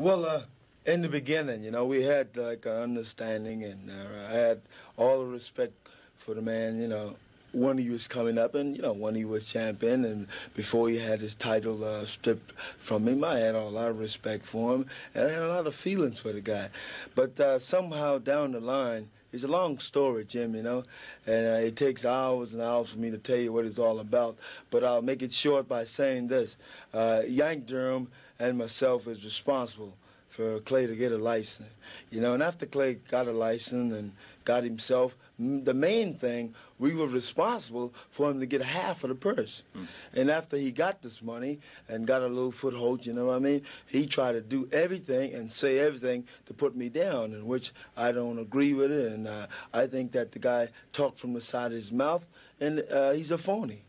Well, uh, in the beginning, you know, we had like an understanding, and uh, I had all the respect for the man, you know, when he was coming up and, you know, when he was champion and before he had his title uh, stripped from him, I had a lot of respect for him and I had a lot of feelings for the guy. But uh, somehow down the line, it's a long story, Jim, you know, and uh, it takes hours and hours for me to tell you what it's all about. But I'll make it short by saying this. Uh, Yank Durham and myself is responsible for Clay to get a license. You know, and after Clay got a license and got himself, the main thing, we were responsible for him to get half of the purse. Mm. And after he got this money and got a little foothold, you know what I mean, he tried to do everything and say everything to put me down, in which I don't agree with it. And uh, I think that the guy talked from the side of his mouth, and uh, he's a phony.